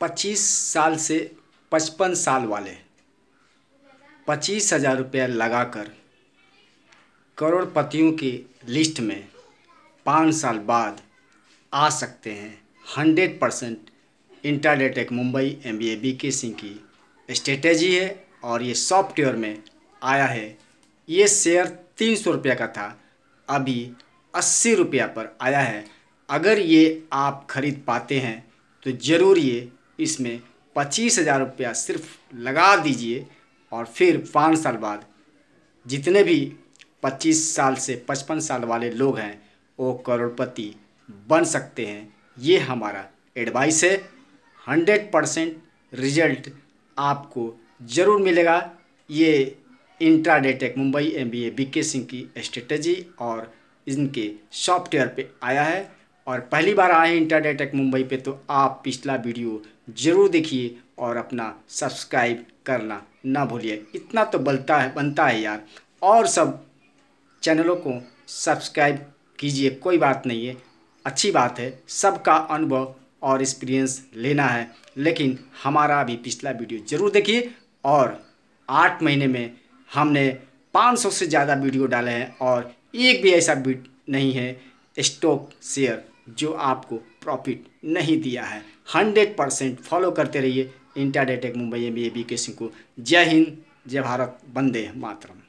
पच्चीस साल से पचपन साल वाले पच्चीस हज़ार रुपया लगाकर करोड़पतियों की लिस्ट में पाँच साल बाद आ सकते हैं। Hundred percent इंटरनेटेक Mumbai M B A B K Singh की स्ट्रेटेजी है और ये सॉफ्टवेयर में आया है। ये शेयर तीन सौ रुपये का था, अभी अस्सी रुपया पर आया है। अगर ये आप खरीद पाते हैं तो ज़रूर ये इसमें पच्चीस हज़ार रुपया सिर्फ़ लगा दीजिए और फिर पाँच साल बाद जितने भी पच्चीस साल से पचपन साल वाले लोग हैं, वो करोड़पति बन सकते हैं। ये हमारा एडवाइस है। हंड्रेड परसेंट रिज़ल्ट आपको ज़रूर मिलेगा। ये इंट्राडेटेक Mumbai M B A B K Singh की स्ट्रेटजी और इनके सॉफ्टवेयर पे आया है। और पहली बार आए इंटरनेटेक मुंबई पे तो आप पिछला वीडियो ज़रूर देखिए और अपना सब्सक्राइब करना ना भूलिए। इतना तो बनता है बनता है यार। और सब चैनलों को सब्सक्राइब कीजिए, कोई बात नहीं है। अच्छी बात है, सबका अनुभव और एक्सपीरियंस लेना है। लेकिन हमारा भी पिछला वीडियो ज़रूर देखिए और आठ महीने में हमने 500 से ज़्यादा वीडियो डाले हैं और एक भी ऐसा नहीं है स्टॉक शेयर जो आपको प्रॉफिट नहीं दिया है। हंड्रेड परसेंट फॉलो करते रहिए इंटरडेटेक Mumbai M B A B K Singh को। जय हिंद, जय भारत, वंदे मातरम।